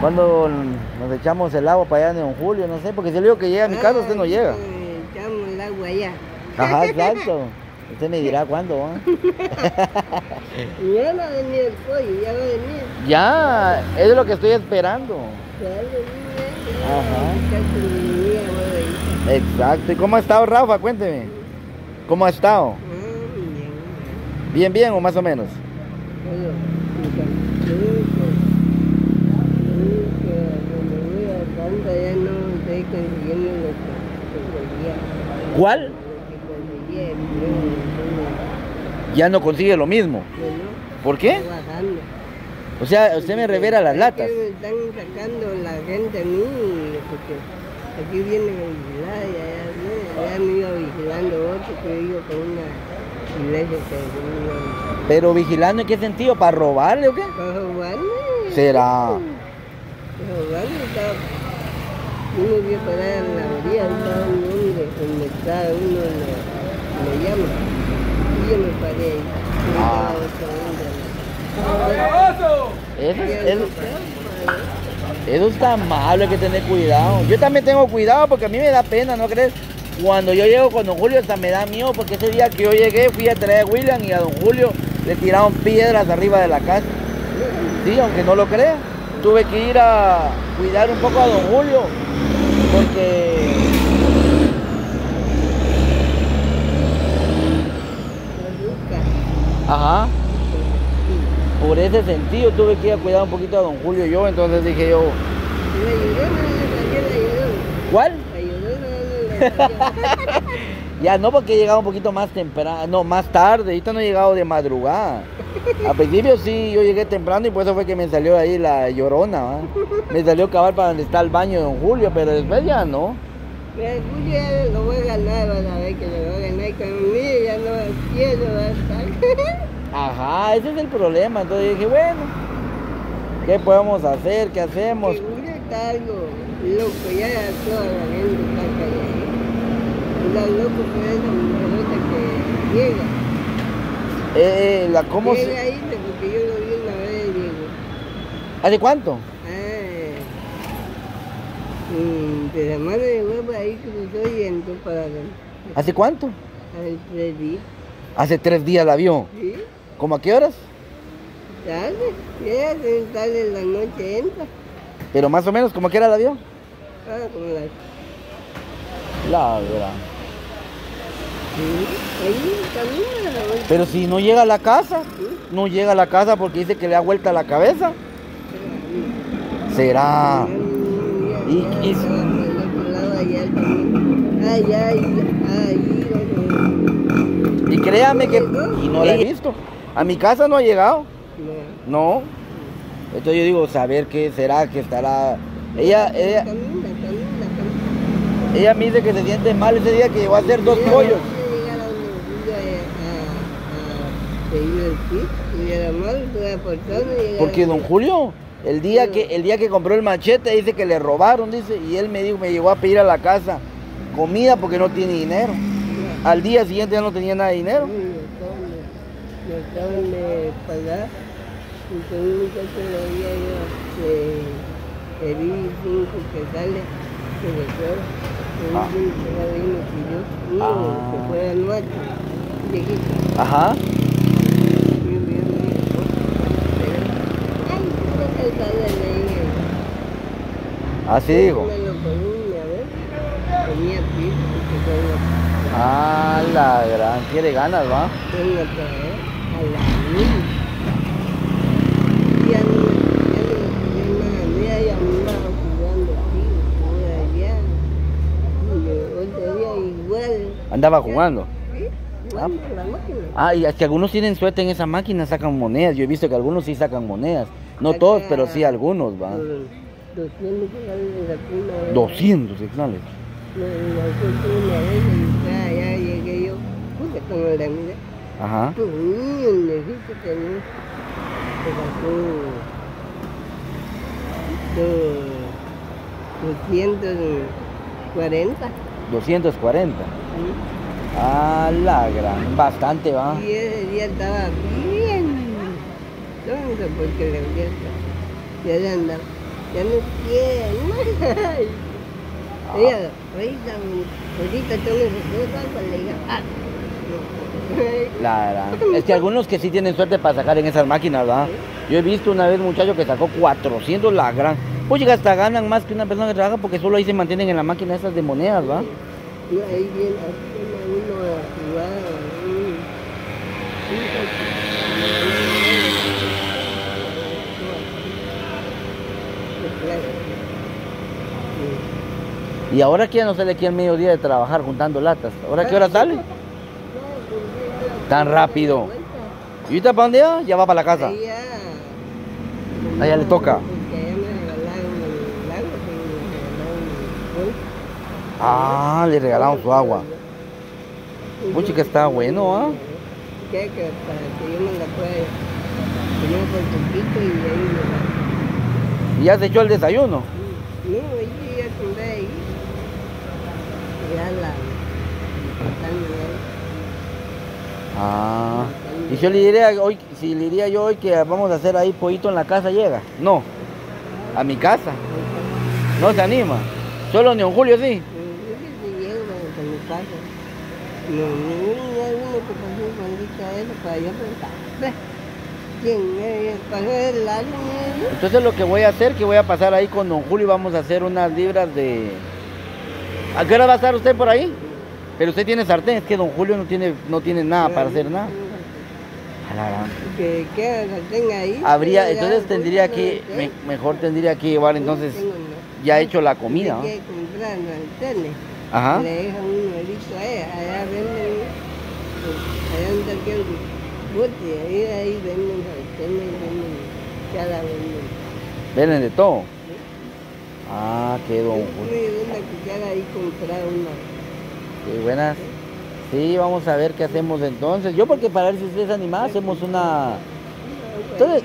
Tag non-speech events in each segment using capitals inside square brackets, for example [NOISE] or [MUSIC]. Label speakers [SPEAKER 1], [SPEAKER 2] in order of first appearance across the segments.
[SPEAKER 1] Cuando nos echamos el agua para allá en Don Julio, no sé, porque si le digo que llega a mi casa, usted no llega.
[SPEAKER 2] Eh, Echamos el agua allá.
[SPEAKER 1] Ajá, [LAUGHS] exacto. Usted me dirá cuándo, ¿va? [LAUGHS]
[SPEAKER 2] Ya va a venir el pollo, ya va a venir.
[SPEAKER 1] Ya, eso es lo que estoy esperando. Ajá. Exacto. ¿Y cómo ha estado Rafa? Cuénteme. ¿Cómo ha estado?
[SPEAKER 2] Ah. ¿Bien,
[SPEAKER 1] bien o más o menos?
[SPEAKER 2] Bueno, nunca, nunca, cuando voy a Santa ya no estoy consiguiendo lo que conseguía.
[SPEAKER 1] ¿Cuál? Ya no consigue lo mismo. ¿Por qué? O sea, usted me revela las latas.
[SPEAKER 2] están sacando la gente a mí, porque aquí vienen a vigilar, y allá, me iba vigilando otro que iba con una iglesia que.
[SPEAKER 1] Pero vigilando en qué sentido, ¿para robarle o qué?
[SPEAKER 2] Para jugarme.
[SPEAKER 1] Será.
[SPEAKER 2] Para jugarme estaba. Uno vio parar en la orilla, estaba un hombre, donde está uno le, le llama. Y yo me paré ahí.
[SPEAKER 1] Ah. eso está malo, hay que tener cuidado. Yo también tengo cuidado porque a mí me da pena, ¿no crees? Cuando yo llego con don Julio hasta me da miedo porque ese día que yo llegué fui a traer a William y a don Julio le tiraron piedras arriba de la casa. Sí, aunque no lo crea. Tuve que ir a cuidar un poco a don Julio porque. Ajá. Por ese sentido tuve que ir a cuidar un poquito a don Julio yo, entonces dije yo. ¿cuál? Ya no porque he llegado un poquito más temprano, no, más tarde, ahorita no he llegado de madrugada. Al principio sí, yo llegué temprano y por eso fue que me salió ahí la llorona, ¿va? Me salió cabal para donde está el baño de don Julio, pero después ya no.
[SPEAKER 2] Pero Julio ya lo voy a ganar, van a ver que lo voy a ganar. Conmigo ya no quiero estar.
[SPEAKER 1] Ajá, ese es el problema. Entonces dije, bueno, ¿qué podemos hacer? ¿Qué hacemos?
[SPEAKER 2] Julio está algo loco, ya toda la gente está callada. Está loco por esa mujerota que llega.
[SPEAKER 1] Eh, la, ¿Cómo se...?
[SPEAKER 2] ahí porque yo lo vi una vez, Diego.
[SPEAKER 1] ¿Hace cuánto?
[SPEAKER 2] Ah, mm, de la mano de huevo ahí cruzó y entró para.
[SPEAKER 1] ¿Hace cuánto?
[SPEAKER 2] Ver, tres días.
[SPEAKER 1] Hace tres días la vio.
[SPEAKER 2] ¿Sí?
[SPEAKER 1] ¿Cómo a qué horas?
[SPEAKER 2] Tarde, ya tarde en la noche entra.
[SPEAKER 1] Pero más o menos, ¿cómo a qué hora la vio?
[SPEAKER 2] Ah, como las...
[SPEAKER 1] La verdad.
[SPEAKER 2] Sí, ahí camina la vuelta.
[SPEAKER 1] Pero si no llega a la casa, no llega a la casa porque dice que le da vuelta la cabeza. Será. Y- créame que. Y no la he visto. A mi casa no ha llegado. No. Entonces yo digo, saber qué será, que estará. Ella, ella, ella me dice que se siente mal ese día que llegó a hacer dos pollos.
[SPEAKER 2] quiere llegar a donde Julio a- a- a pedir el kit, y era mal, toda persona llega
[SPEAKER 1] Porque don Julio, el día que, el día que compró el machete, dice que le robaron, dice, y él me dijo, me llegó a pedir a la casa comida porque no tiene dinero. Al día siguiente ya no tenía nada de dinero.
[SPEAKER 2] De- pagar. Y el otro día igual.
[SPEAKER 1] Andaba jugando.
[SPEAKER 2] ¿Sí? Jugando a la máquina.
[SPEAKER 1] Ah, y es que algunos tienen suerte en esa máquina, sacan monedas. Yo he visto que algunos sí sacan monedas. No todos, pero sí algunos, va.
[SPEAKER 2] Por 200 dólares de la prima.
[SPEAKER 1] 200 sexuales.
[SPEAKER 2] Me encontré una vez y ya, ya llegué yo. Puta, como la miré.
[SPEAKER 1] Ajá.
[SPEAKER 2] Pues un necesito tener. Se do- 240.
[SPEAKER 1] 240. Ah, la gran. Bastante, va.
[SPEAKER 2] Y ese día estaba bien tonto porque le abierta. Ya andaba. Ya no quiere.
[SPEAKER 1] Ah.
[SPEAKER 2] Ella, ahorita, ahorita tengo recursos para ah, no.
[SPEAKER 1] La. Es que algunos que sí tienen suerte para sacar en esas máquinas, ¿verdad? Yo he visto una vez un muchacho que sacó 400 la gran. Pues hasta ganan más que una persona que trabaja porque solo ahí se mantienen en la máquina esas de monedas, ¿va?
[SPEAKER 2] Y ahí viene uno a jugar.
[SPEAKER 1] Y ahora que ya no sale aquí al mediodía de trabajar juntando latas. ¿Ahora qué hora sale? Tan rápido. ¿Y ahorita para dónde va? Ya va para la casa.
[SPEAKER 2] Ya.
[SPEAKER 1] Ah, ya le toca.
[SPEAKER 2] Porque allá me regalaron el lago, que me regalaron el
[SPEAKER 1] Ah, le regalaron su agua. Puchi, que está bueno, ¿ah?
[SPEAKER 2] Que, que para que yo me la pueda tener por poquito y ahí.
[SPEAKER 1] ¿Y ya se echó el desayuno?
[SPEAKER 2] No, ahí ya compré ahí. La...
[SPEAKER 1] Ah. Y yo le diría hoy, si le diría yo hoy que vamos a hacer ahí pollito en la casa, llega. No. A mi casa. No se anima. Solo ni un Julio sí. Entonces lo que voy a hacer, que voy a pasar ahí con don Julio y vamos a hacer unas libras de... ¿A qué hora va a estar usted por ahí? Pero usted tiene sartén, es que don Julio no tiene, no tiene nada para hacer nada.
[SPEAKER 2] Que queda sartén ahí.
[SPEAKER 1] Habría, entonces
[SPEAKER 2] pues,
[SPEAKER 1] tendría que, me- mejor tendría que llevar entonces ya hecho la comida. ¿no? Ajá.
[SPEAKER 2] Le dejan un ella. Allá venden, pues, allá donde está el bote, ahí, ahí venden sartenes, venden, cada venden.
[SPEAKER 1] Venden de todo. Ah, qué don Julio.
[SPEAKER 2] una cuchara ahí comprar una.
[SPEAKER 1] Qué buenas. Sí, vamos a ver qué hacemos entonces. Yo porque para ver si ustedes animados hacemos una... Entonces,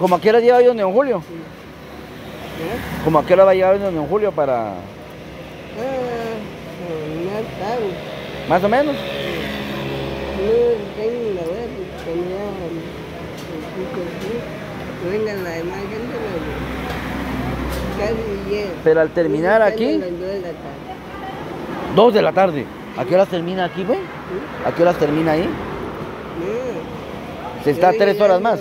[SPEAKER 1] ¿Como a qué hora lleva yo don Julio?
[SPEAKER 2] ¿Eh?
[SPEAKER 1] ¿Como a qué hora va a llegar don Julio para...
[SPEAKER 2] Ah.
[SPEAKER 1] Más o menos?
[SPEAKER 2] No la hora porque
[SPEAKER 1] Pero al terminar aquí,
[SPEAKER 2] dos de la tarde.
[SPEAKER 1] ¿A qué horas termina aquí, güey? ¿A qué horas termina ahí? Se está tres horas más.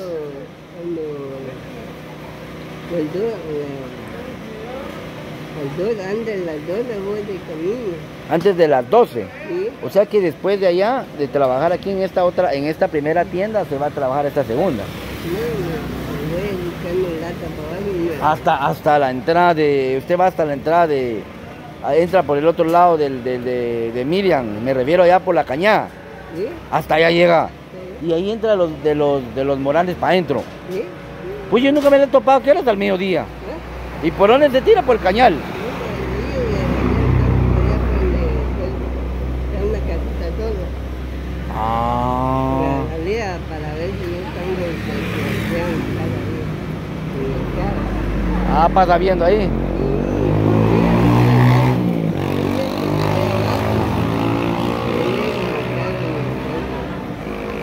[SPEAKER 2] dos, antes de las dos me voy de camino.
[SPEAKER 1] Antes de las 12.
[SPEAKER 2] ¿Sí?
[SPEAKER 1] O sea que después de allá, de trabajar aquí en esta otra, en esta primera tienda, se va a trabajar esta segunda
[SPEAKER 2] me voy buscando lata para abajo y me-
[SPEAKER 1] Hasta, hasta la entrada de, usted va hasta la entrada de, ah, entra por el otro lado del, del- de, de Miriam, me refiero allá por la cañada,
[SPEAKER 2] ¿Sí?
[SPEAKER 1] hasta allá llega.
[SPEAKER 2] ¿Sí?
[SPEAKER 1] Y ahí entra los de los de los morales para adentro.
[SPEAKER 2] ¿Sí?
[SPEAKER 1] Pues yo nunca me lo he topado, ¿qué horas al mediodía?
[SPEAKER 2] ¿Eh?
[SPEAKER 1] ¿Y por dónde se tira? Por el cañal. Ah.
[SPEAKER 2] Salía para ver si yo tengo el que cada día. En el carro.
[SPEAKER 1] Ah, pasa viendo ahí.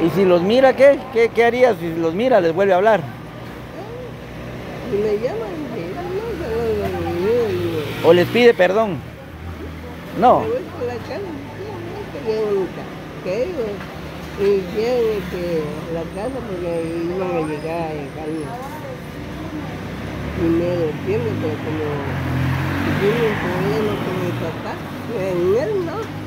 [SPEAKER 1] Y si los mira, ¿qué? ¿Qué, qué haría si los mira? Les vuelve a hablar.
[SPEAKER 2] Y me llaman, que
[SPEAKER 1] O les pide perdón. No.
[SPEAKER 2] Me voy por la casa, no quería nunca. Que ellos y me defiende, pero como tiene un problema con mi papá, en él no.